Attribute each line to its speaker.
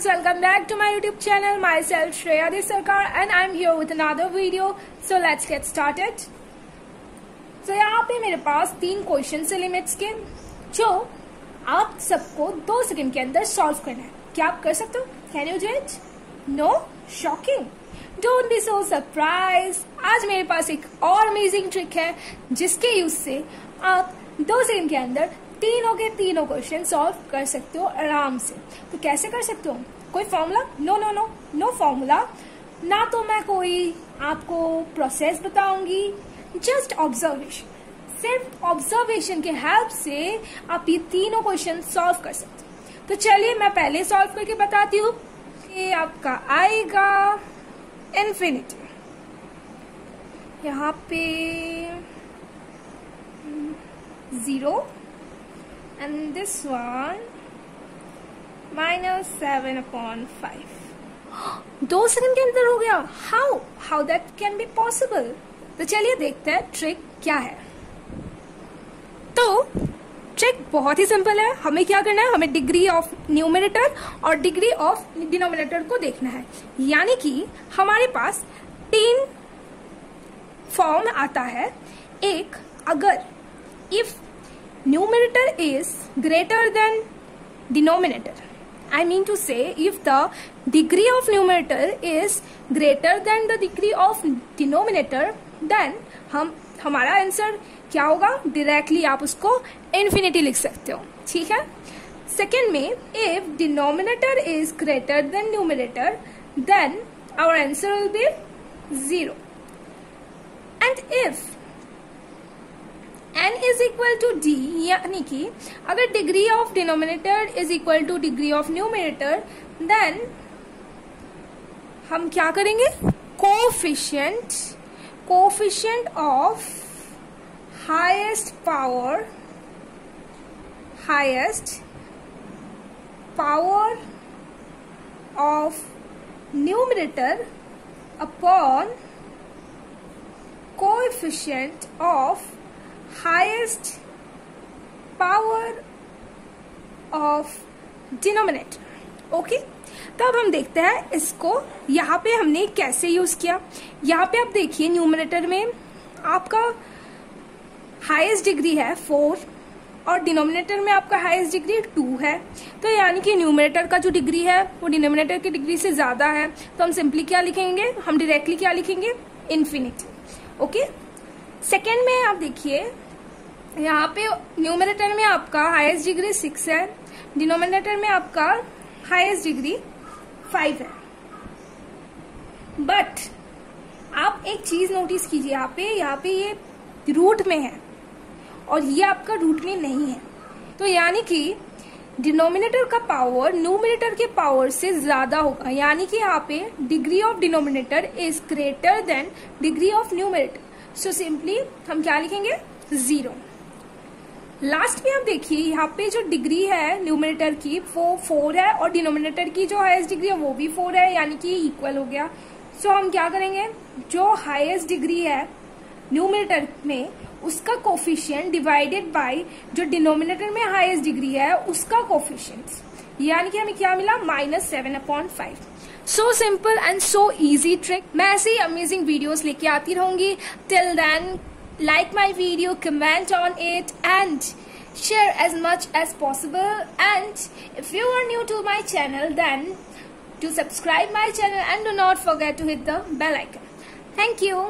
Speaker 1: friends, welcome back to my YouTube channel. Myself Shreya Sarkar and I'm here with another video. So let's get started. So यहाँ पे मेरे पास तीन question है limits के जो आप सबको दो सेकंड के अंदर सॉल्व करना है। क्या आप कर सकते हो? Can you it no shocking don't be so surprise आज मेरे पास एक और अमेजिंग ट्रिक है जिसके यूज़ से आप दो सेकंड के अंदर तीनों के तीनों क्वेश्चन सॉल्व कर सकते हो आराम से। तो कैसे कर सकते हो? कोई formula no no no no formula ना तो मैं कोई आपको प्रोसेस बताऊँगी. जस्ट ऑब्जर्वेशन सिर्फ़ ऑब्जर्वेशन के हेल्प से आप ये तीनों क्वेश्चन सॉल्व कर सकते तो चलिए मैं पहले सॉल्व करके बताती हूँ ये आपका आएगा इन्फिनिटी यहाँ पे zero and this one minus seven upon five दो सेकंड के अंदर हो गया। How how that can be possible तो चलिए देखते हैं ट्रिक क्या है। तो ट्रिक बहुत ही सिंपल है। हमें क्या करना है? हमें डिग्री ऑफ़ न्यूमिनेटर और डिग्री ऑफ़ डिनोमिनेटर को देखना है। यानी कि हमारे पास तीन फॉर्म आता है। एक, अगर if numerator is greater than denominator. I mean to say, if the degree of numerator is greater than the degree of denominator, then हम, हमारा आंसर क्या होगा? डायरेक्टली आप उसको इन्फिनिटी लिख सकते हो। ठीक है? सेकेंड में if denominator is greater than numerator then our answer will be zero and if N is equal to D यानी कि अगर degree of denominator is equal to degree of numerator then हम क्या करेंगे? Coefficient coefficient of highest power highest power of numerator upon coefficient of highest power of denominator. Okay? तब हम देखते हैं इसको, यहाँ पे हमने कैसे यूज़ किया? यहाँ पे आप देखिए न्यूमिनेटर में आपका हाईएस्ट डिग्री है फोर और डिनोमिनेटर में आपका हाईएस्ट डिग्री टू है। तो यानी कि न्यूमिनेटर का जो डिग्री है, वो डिनोमिनेटर की डिग्री से ज़्यादा है। तो हम सिंपली क्या लिखेंगे? हम डायरेक्टली क्या लिखेंगे? इन्फिनिटी ओके सेकेंड में आप देखिए, यहाँ पे न्यूमिनेटर में आपका हाईएस्ट डिग्री सिक्स है डिनोमिनेटर में आपका हाईएस्ट डिग्री फाइव है। बट आप एक चीज़ नोटिस कीजिए, यहाँ पे यहाँ पे ये रूट में है और ये आपका रूट में नहीं है। तो यानी कि डिनोमिनेटर का पावर न्यूमिनेटर के पावर से ज़्यादा होगा। यानी कि यहाँ पे degree of denominator is greater than degree of numerator so so simply हम क्या लिखेंगे? ज़ीरो लास्ट में आप देखिए यहाँ पे जो डिग्री है न्यूमिनेटर की वो फोर है और डिनोमिनेटर की जो हाईएस्ट डिग्री है वो भी फोर है यानी कि इक्वल हो गया. सो so, हम क्या करेंगे? जो हाईएस्ट डिग्री है न्यूमिनेटर में उसका कोफिशियंट डिवाइडेड बाय जो डिनोमिनेटर में हाईएस्ट डिग्री है उसका कोफिशियंट यानी कि हमें क्या मिला? Minus seven upon five so simple and so easy trick मैं ऐसे ही अमेजिंग वीडियोस लेके आती रहूँगी। Till then like my video comment on it and share as much as possible and if you are new to my channel then to subscribe my channel and do not forget to hit the bell icon thank you